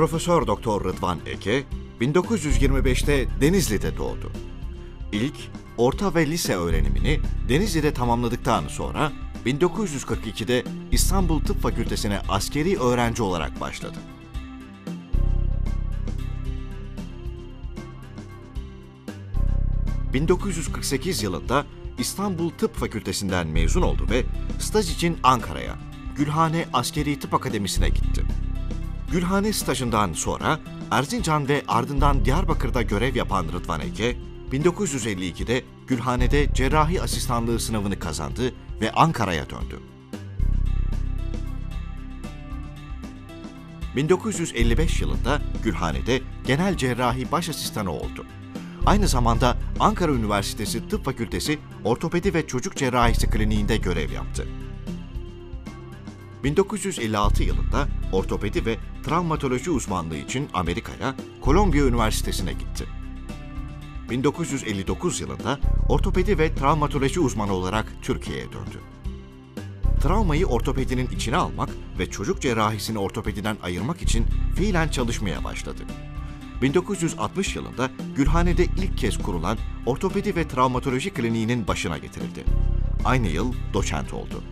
Profesör Doktor Rıdvan Eke 1925'te Denizli'de doğdu. İlk orta ve lise öğrenimini Denizli'de tamamladıktan sonra 1942'de İstanbul Tıp Fakültesine askeri öğrenci olarak başladı. ...1948 yılında İstanbul Tıp Fakültesinden mezun oldu ve staj için Ankara'ya, Gülhane Askeri Tıp Akademisi'ne gitti. Gülhane stajından sonra Erzincan ve ardından Diyarbakır'da görev yapan Rıdvan Ege, 1952'de Gülhane'de cerrahi asistanlığı sınavını kazandı ve Ankara'ya döndü. 1955 yılında Gülhane'de genel cerrahi baş asistanı oldu. Aynı zamanda Ankara Üniversitesi Tıp Fakültesi Ortopedi ve Çocuk Cerrahisi Kliniğinde görev yaptı. 1956 yılında ortopedi ve travmatoloji uzmanlığı için Amerika'ya, Kolombiya Üniversitesi'ne gitti. 1959 yılında ortopedi ve travmatoloji uzmanı olarak Türkiye'ye döndü. Travmayı ortopedinin içine almak ve çocuk cerrahisini ortopediden ayırmak için fiilen çalışmaya başladı. 1960 yılında Gülhane'de ilk kez kurulan ortopedi ve travmatoloji kliniğinin başına getirildi. Aynı yıl doçent oldu.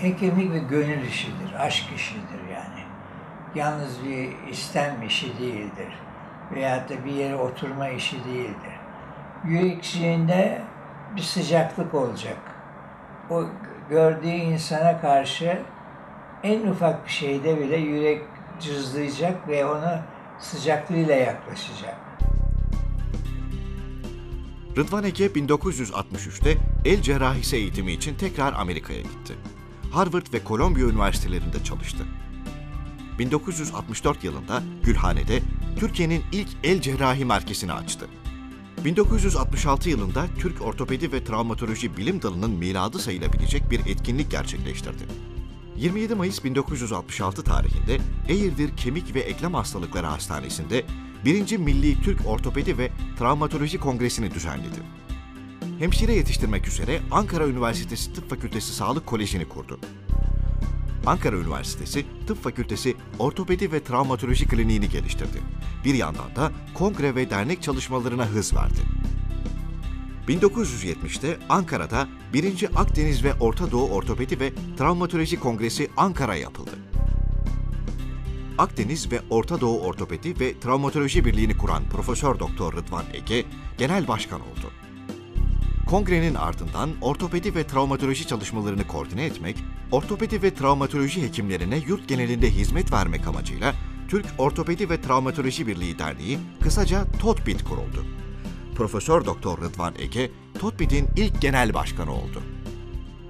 Hekimlik bir gönül işidir, aşk işidir yani. Yalnız bir istem işi değildir. Veyahut da bir yere oturma işi değildir. Yürekçiliğinde bir sıcaklık olacak. O gördüğü insana karşı en ufak bir şeyde bile yürek cızlayacak ve ona sıcaklığıyla yaklaşacak. Rıdvan Ege 1963'te el cerrahisi eğitimi için tekrar Amerika'ya gitti. Harvard ve Kolombiya üniversitelerinde çalıştı. 1964 yılında Gülhane'de Türkiye'nin ilk el cerrahi merkezini açtı. 1966 yılında Türk Ortopedi ve Travmatoloji Bilim Dalı'nın miladı sayılabilecek bir etkinlik gerçekleştirdi. 27 Mayıs 1966 tarihinde Eğirdir Kemik ve Eklem Hastalıkları Hastanesi'nde 1. Milli Türk Ortopedi ve Travmatoloji Kongresi'ni düzenledi. Hemşire yetiştirmek üzere Ankara Üniversitesi Tıp Fakültesi Sağlık Koleji'ni kurdu. Ankara Üniversitesi Tıp Fakültesi Ortopedi ve Travmatoloji Kliniğini geliştirdi. Bir yandan da kongre ve dernek çalışmalarına hız verdi. 1970'te Ankara'da 1. Akdeniz ve Orta Doğu Ortopedi ve Travmatoloji Kongresi Ankara yapıldı. Akdeniz ve Orta Doğu Ortopedi ve Travmatoloji Birliği'ni kuran Profesör Doktor Rıdvan Ege genel başkan oldu. Kongrenin ardından ortopedi ve travmatoloji çalışmalarını koordine etmek, ortopedi ve travmatoloji hekimlerine yurt genelinde hizmet vermek amacıyla Türk Ortopedi ve Travmatoloji Birliği Derneği, kısaca TOTBİT kuruldu. Profesör Doktor Rıdvan Ege, TOTBİT'in ilk genel başkanı oldu.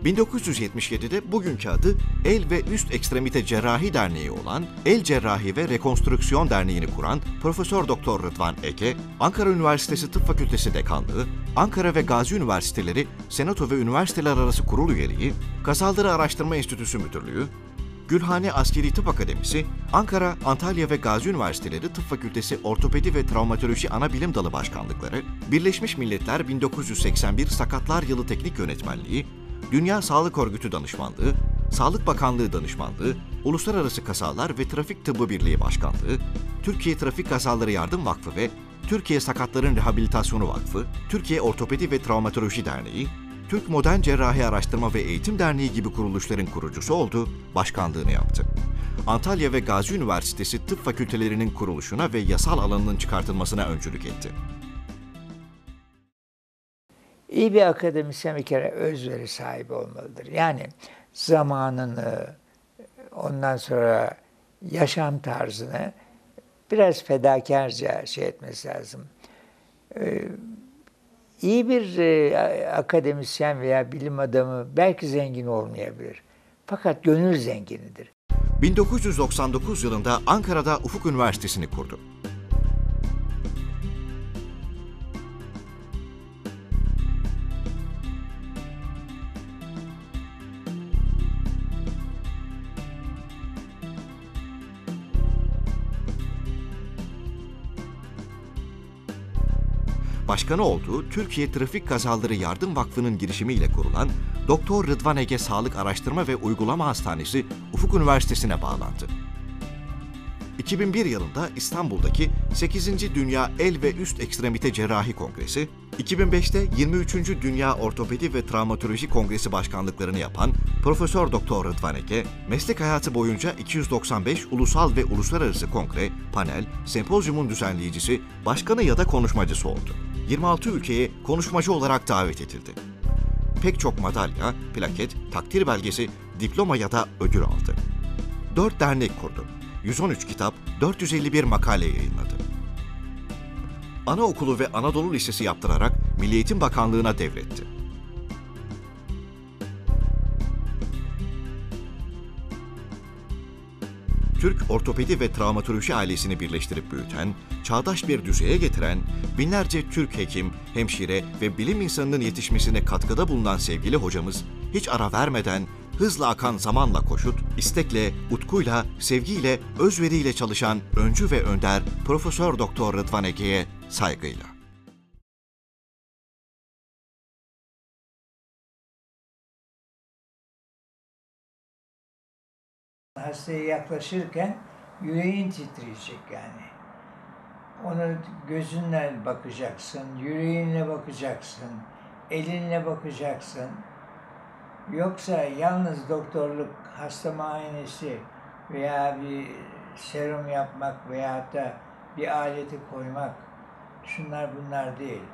1977'de bugünkü adı El ve Üst Ekstremite Cerrahi Derneği olan El Cerrahi ve Rekonstrüksiyon Derneği'ni kuran Profesör Doktor Rıdvan Ege, Ankara Üniversitesi Tıp Fakültesi Dekanlığı, Ankara ve Gazi Üniversiteleri Senato ve Üniversiteler Arası Kurul Üyeliği, Kazaları Araştırma Enstitüsü Müdürlüğü, Gülhane Askeri Tıp Akademisi, Ankara, Antalya ve Gazi Üniversiteleri Tıp Fakültesi Ortopedi ve Travmatoloji Ana Bilim Dalı Başkanlıkları, Birleşmiş Milletler 1981 Sakatlar Yılı Teknik Yönetmenliği, Dünya Sağlık Örgütü Danışmanlığı, Sağlık Bakanlığı Danışmanlığı, Uluslararası Kazalar ve Trafik Tıbbı Birliği Başkanlığı, Türkiye Trafik Kazaları Yardım Vakfı ve Türkiye Sakatların Rehabilitasyonu Vakfı, Türkiye Ortopedi ve Travmatoloji Derneği, Türk Modern Cerrahi Araştırma ve Eğitim Derneği gibi kuruluşların kurucusu oldu, başkanlığını yaptı. Antalya ve Gazi Üniversitesi tıp fakültelerinin kuruluşuna ve yasal alanının çıkartılmasına öncülük etti. İyi bir akademisyen bir kere özveri sahibi olmalıdır. Yani zamanını, ondan sonra yaşam tarzını biraz fedakarca şey etmesi lazım. Ee, iyi bir e, akademisyen veya bilim adamı belki zengin olmayabilir. Fakat gönül zenginidir. 1999 yılında Ankara'da Ufuk Üniversitesi'ni kurdu. Başkanı olduğu Türkiye Trafik Kazaları Yardım Vakfı'nın girişimiyle kurulan Doktor Rıdvan Ege Sağlık Araştırma ve Uygulama Hastanesi Ufuk Üniversitesi'ne bağlandı. 2001 yılında İstanbul'daki 8. Dünya El ve Üst Ekstremite Cerrahi Kongresi, 2005'te 23. Dünya Ortopedi ve Travmatoloji Kongresi başkanlıklarını yapan Profesör Doktor Rıdvan Eke, meslek hayatı boyunca 295 ulusal ve uluslararası kongre, panel, sempozyumun düzenleyicisi, başkanı ya da konuşmacısı oldu. 26 ülkeye konuşmacı olarak davet edildi. Pek çok madalya, plaket, takdir belgesi, diploma ya da ödül aldı. 4 dernek kurdu. 113 kitap, 451 makale yayınladı. Anaokulu ve Anadolu Lisesi yaptırarak Milli Eğitim Bakanlığı'na devretti. Ortopedi ve travmatoloji ailesini birleştirip büyüten, çağdaş bir düzeye getiren, binlerce Türk hekim, hemşire ve bilim insanının yetişmesine katkıda bulunan sevgili hocamız, hiç ara vermeden, hızla akan zamanla koşut, istekle, utkuyla, sevgiyle, özveriyle çalışan öncü ve önder Profesör Doktor Rıdvan Ege'ye saygıyla. Hastaya yaklaşırken yüreğin titreyecek yani. Ona gözünle bakacaksın, yüreğinle bakacaksın, elinle bakacaksın. Yoksa yalnız doktorluk, hasta muayenesi veya bir serum yapmak veya da bir aleti koymak şunlar bunlar değil.